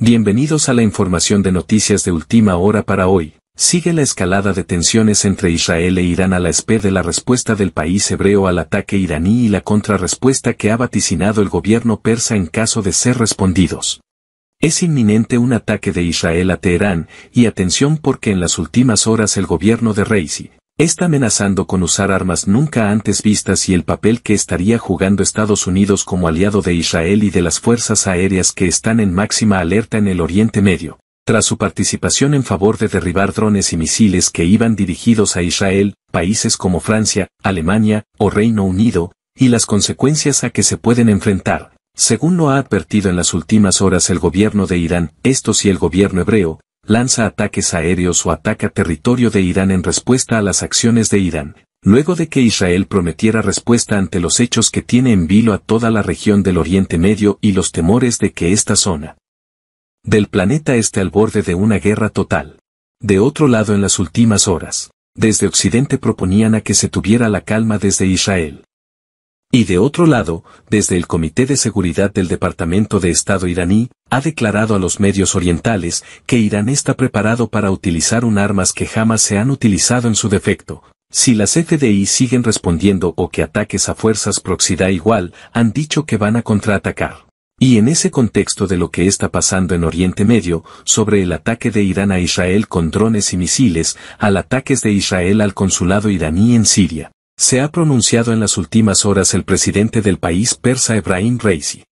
Bienvenidos a la información de noticias de última hora para hoy. Sigue la escalada de tensiones entre Israel e Irán a la espera de la respuesta del país hebreo al ataque iraní y la contrarrespuesta que ha vaticinado el gobierno persa en caso de ser respondidos. Es inminente un ataque de Israel a Teherán, y atención porque en las últimas horas el gobierno de Reisi, Está amenazando con usar armas nunca antes vistas y el papel que estaría jugando Estados Unidos como aliado de Israel y de las fuerzas aéreas que están en máxima alerta en el Oriente Medio, tras su participación en favor de derribar drones y misiles que iban dirigidos a Israel, países como Francia, Alemania o Reino Unido, y las consecuencias a que se pueden enfrentar. Según lo ha advertido en las últimas horas el gobierno de Irán, esto sí el gobierno hebreo, lanza ataques aéreos o ataca territorio de Irán en respuesta a las acciones de Irán, luego de que Israel prometiera respuesta ante los hechos que tiene en vilo a toda la región del Oriente Medio y los temores de que esta zona del planeta esté al borde de una guerra total. De otro lado en las últimas horas, desde Occidente proponían a que se tuviera la calma desde Israel. Y de otro lado, desde el Comité de Seguridad del Departamento de Estado iraní, ha declarado a los medios orientales que Irán está preparado para utilizar un armas que jamás se han utilizado en su defecto. Si las FDI siguen respondiendo o que ataques a fuerzas proxy da igual, han dicho que van a contraatacar. Y en ese contexto de lo que está pasando en Oriente Medio, sobre el ataque de Irán a Israel con drones y misiles, al ataques de Israel al consulado iraní en Siria, se ha pronunciado en las últimas horas el presidente del país persa Ebrahim Reisi.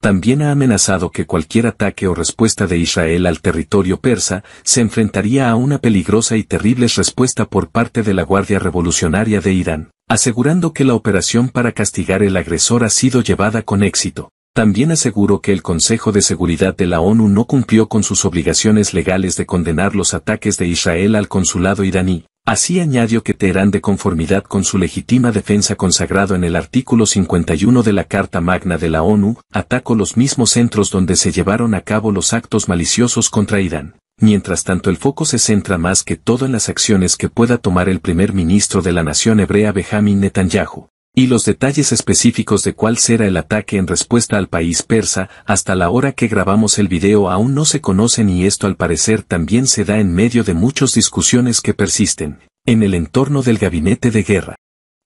También ha amenazado que cualquier ataque o respuesta de Israel al territorio persa se enfrentaría a una peligrosa y terrible respuesta por parte de la Guardia Revolucionaria de Irán, asegurando que la operación para castigar el agresor ha sido llevada con éxito. También aseguró que el Consejo de Seguridad de la ONU no cumplió con sus obligaciones legales de condenar los ataques de Israel al consulado iraní, Así añadió que Teherán de conformidad con su legítima defensa consagrado en el artículo 51 de la Carta Magna de la ONU, atacó los mismos centros donde se llevaron a cabo los actos maliciosos contra Irán. Mientras tanto el foco se centra más que todo en las acciones que pueda tomar el primer ministro de la nación hebrea Benjamin Netanyahu, y los detalles específicos de cuál será el ataque en respuesta al país persa, hasta la hora que grabamos el video aún no se conocen y esto al parecer también se da en medio de muchas discusiones que persisten, en el entorno del gabinete de guerra.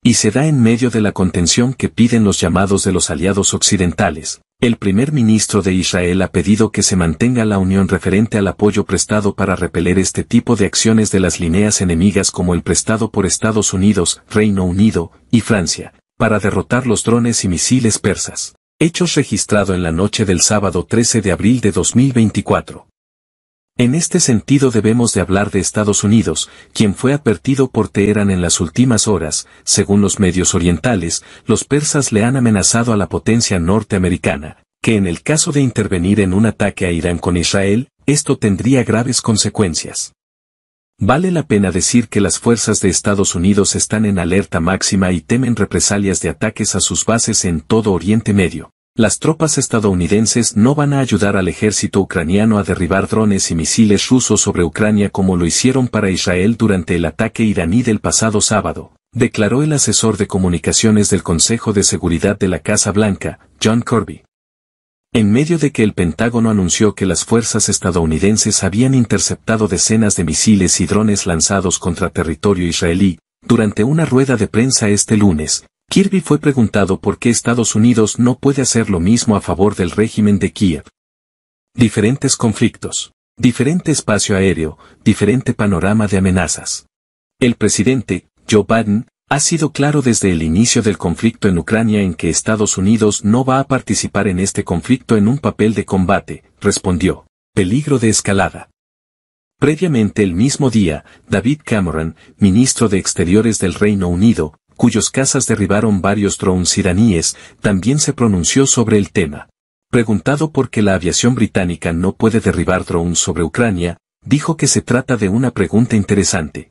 Y se da en medio de la contención que piden los llamados de los aliados occidentales. El primer ministro de Israel ha pedido que se mantenga la unión referente al apoyo prestado para repeler este tipo de acciones de las líneas enemigas como el prestado por Estados Unidos, Reino Unido y Francia, para derrotar los drones y misiles persas. Hechos registrado en la noche del sábado 13 de abril de 2024. En este sentido debemos de hablar de Estados Unidos, quien fue advertido por Teherán en las últimas horas, según los medios orientales, los persas le han amenazado a la potencia norteamericana, que en el caso de intervenir en un ataque a Irán con Israel, esto tendría graves consecuencias. Vale la pena decir que las fuerzas de Estados Unidos están en alerta máxima y temen represalias de ataques a sus bases en todo Oriente Medio. Las tropas estadounidenses no van a ayudar al ejército ucraniano a derribar drones y misiles rusos sobre Ucrania como lo hicieron para Israel durante el ataque iraní del pasado sábado, declaró el asesor de comunicaciones del Consejo de Seguridad de la Casa Blanca, John Kirby. En medio de que el Pentágono anunció que las fuerzas estadounidenses habían interceptado decenas de misiles y drones lanzados contra territorio israelí, durante una rueda de prensa este lunes, Kirby fue preguntado por qué Estados Unidos no puede hacer lo mismo a favor del régimen de Kiev. Diferentes conflictos, diferente espacio aéreo, diferente panorama de amenazas. El presidente, Joe Biden, ha sido claro desde el inicio del conflicto en Ucrania en que Estados Unidos no va a participar en este conflicto en un papel de combate, respondió. Peligro de escalada. Previamente el mismo día, David Cameron, ministro de Exteriores del Reino Unido, cuyos casas derribaron varios drones iraníes, también se pronunció sobre el tema. Preguntado por qué la aviación británica no puede derribar drones sobre Ucrania, dijo que se trata de una pregunta interesante.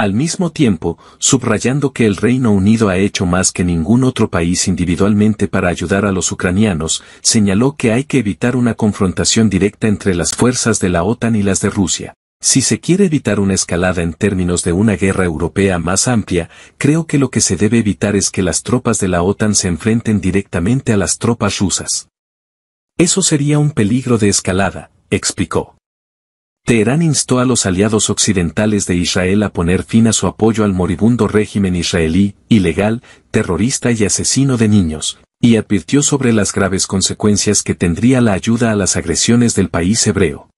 Al mismo tiempo, subrayando que el Reino Unido ha hecho más que ningún otro país individualmente para ayudar a los ucranianos, señaló que hay que evitar una confrontación directa entre las fuerzas de la OTAN y las de Rusia. Si se quiere evitar una escalada en términos de una guerra europea más amplia, creo que lo que se debe evitar es que las tropas de la OTAN se enfrenten directamente a las tropas rusas. Eso sería un peligro de escalada, explicó. Teherán instó a los aliados occidentales de Israel a poner fin a su apoyo al moribundo régimen israelí, ilegal, terrorista y asesino de niños, y advirtió sobre las graves consecuencias que tendría la ayuda a las agresiones del país hebreo.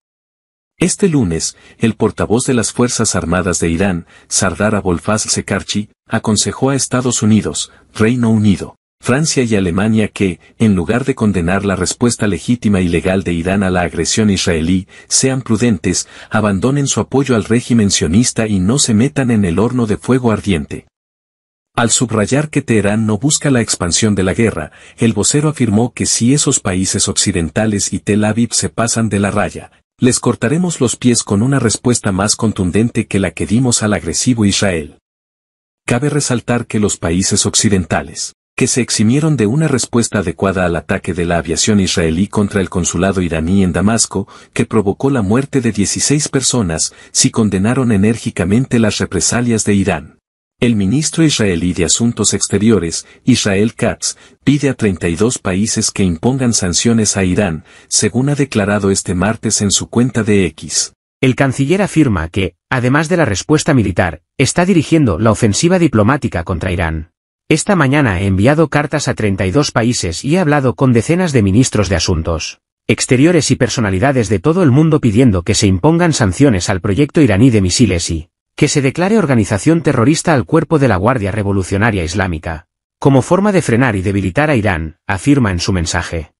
Este lunes, el portavoz de las Fuerzas Armadas de Irán, Sardar Abolfaz Sekarchi, aconsejó a Estados Unidos, Reino Unido, Francia y Alemania que, en lugar de condenar la respuesta legítima y legal de Irán a la agresión israelí, sean prudentes, abandonen su apoyo al régimen sionista y no se metan en el horno de fuego ardiente. Al subrayar que Teherán no busca la expansión de la guerra, el vocero afirmó que si esos países occidentales y Tel Aviv se pasan de la raya, les cortaremos los pies con una respuesta más contundente que la que dimos al agresivo Israel. Cabe resaltar que los países occidentales, que se eximieron de una respuesta adecuada al ataque de la aviación israelí contra el consulado iraní en Damasco, que provocó la muerte de 16 personas, si condenaron enérgicamente las represalias de Irán. El ministro israelí de Asuntos Exteriores, Israel Katz, pide a 32 países que impongan sanciones a Irán, según ha declarado este martes en su cuenta de X. El canciller afirma que, además de la respuesta militar, está dirigiendo la ofensiva diplomática contra Irán. Esta mañana he enviado cartas a 32 países y he hablado con decenas de ministros de asuntos exteriores y personalidades de todo el mundo pidiendo que se impongan sanciones al proyecto iraní de misiles y que se declare organización terrorista al cuerpo de la Guardia Revolucionaria Islámica, como forma de frenar y debilitar a Irán, afirma en su mensaje.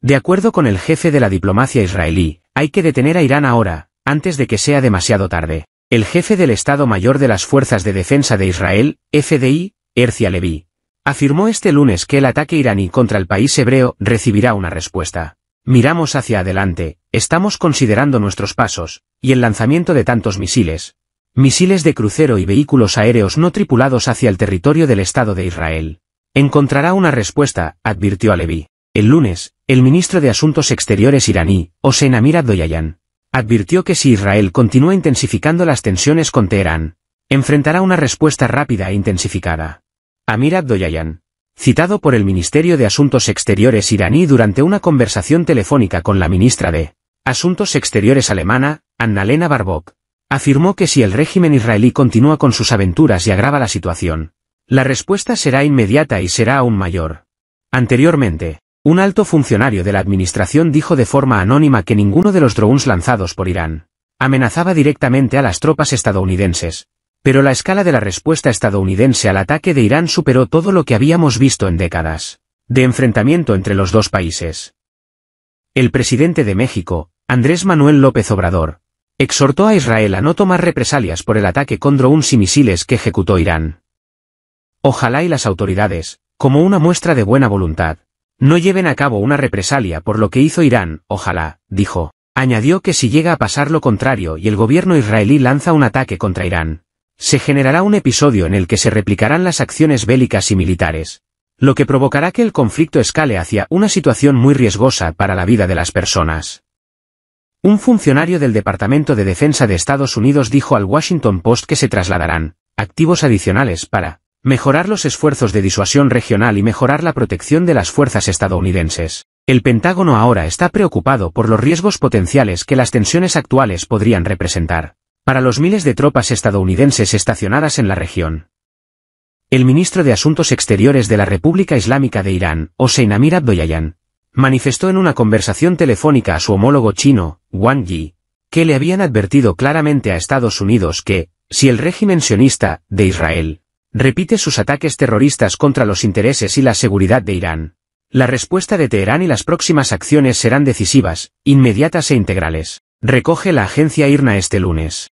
De acuerdo con el jefe de la diplomacia israelí, hay que detener a Irán ahora, antes de que sea demasiado tarde. El jefe del Estado Mayor de las Fuerzas de Defensa de Israel, FDI, Ercia Levi, afirmó este lunes que el ataque iraní contra el país hebreo recibirá una respuesta. Miramos hacia adelante, estamos considerando nuestros pasos, y el lanzamiento de tantos misiles, misiles de crucero y vehículos aéreos no tripulados hacia el territorio del Estado de Israel. Encontrará una respuesta, advirtió Alevi. El lunes, el ministro de Asuntos Exteriores iraní, Hossein Amir Abdollayan, advirtió que si Israel continúa intensificando las tensiones con Teherán, enfrentará una respuesta rápida e intensificada. Amir Abdollayan, citado por el Ministerio de Asuntos Exteriores iraní durante una conversación telefónica con la ministra de Asuntos Exteriores alemana, Annalena Barbok, afirmó que si el régimen israelí continúa con sus aventuras y agrava la situación, la respuesta será inmediata y será aún mayor. Anteriormente, un alto funcionario de la administración dijo de forma anónima que ninguno de los drones lanzados por Irán amenazaba directamente a las tropas estadounidenses, pero la escala de la respuesta estadounidense al ataque de Irán superó todo lo que habíamos visto en décadas de enfrentamiento entre los dos países. El presidente de México, Andrés Manuel López Obrador, exhortó a Israel a no tomar represalias por el ataque con drones y misiles que ejecutó Irán. Ojalá y las autoridades, como una muestra de buena voluntad, no lleven a cabo una represalia por lo que hizo Irán, ojalá, dijo. Añadió que si llega a pasar lo contrario y el gobierno israelí lanza un ataque contra Irán, se generará un episodio en el que se replicarán las acciones bélicas y militares, lo que provocará que el conflicto escale hacia una situación muy riesgosa para la vida de las personas. Un funcionario del Departamento de Defensa de Estados Unidos dijo al Washington Post que se trasladarán activos adicionales para mejorar los esfuerzos de disuasión regional y mejorar la protección de las fuerzas estadounidenses. El Pentágono ahora está preocupado por los riesgos potenciales que las tensiones actuales podrían representar para los miles de tropas estadounidenses estacionadas en la región. El ministro de Asuntos Exteriores de la República Islámica de Irán, Hossein Amir manifestó en una conversación telefónica a su homólogo chino, Wang Yi, que le habían advertido claramente a Estados Unidos que, si el régimen sionista, de Israel, repite sus ataques terroristas contra los intereses y la seguridad de Irán, la respuesta de Teherán y las próximas acciones serán decisivas, inmediatas e integrales, recoge la agencia IRNA este lunes.